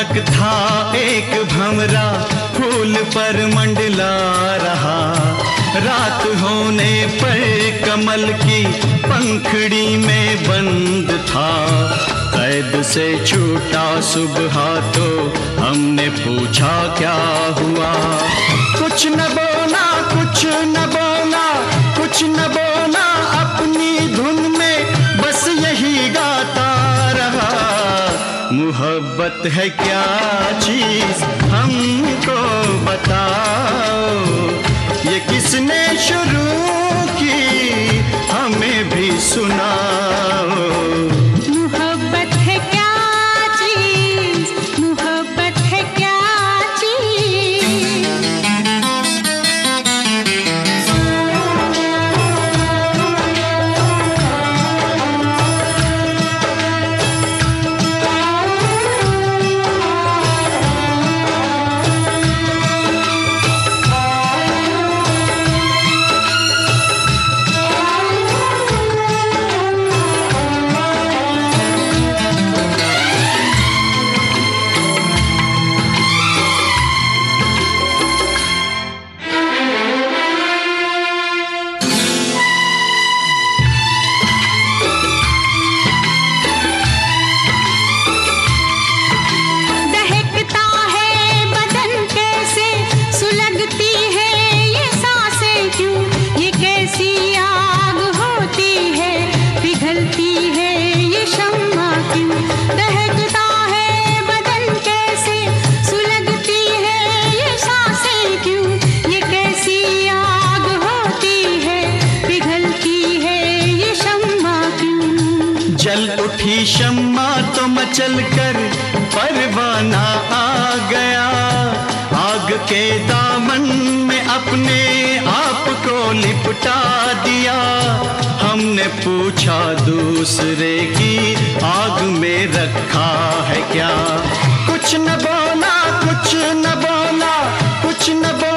तक था एक भमरा फूल पर मंडला रहा। रात होने पर कमल की पंखड़ी में बंद था। कैद से छूटा सुबह तो हमने पूछा, क्या हुआ? कुछ न बोला, कुछ मोहब्बत है क्या चीज़? हमको बताओ ये किसने शुरू की? हमें भी सुनाओ जल उठी शम्मा तो मचल कर, परवाना आ गया। आग के दामन में अपने आप को लिपटा दिया। हमने पूछा दूसरे की, आग में रखा है क्या? कुछ न बोला, कुछ न बोला, कुछ न बोला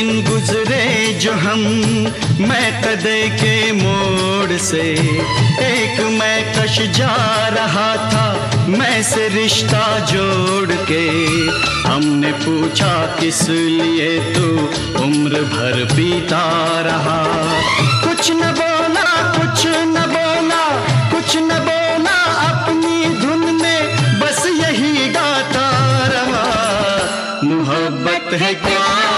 गुजरे जो हम मैं कदे के मोड़ से। एक मैं कश जा रहा था, मैं से रिश्ता जोड़ के। हमने पूछा, किस लिए तू उम्र भर पीता रहा? कुछ न बोला, कुछ न बोला, कुछ न बोला, अपनी धुन में बस यही गाता रहा। मोहब्बत है क्या?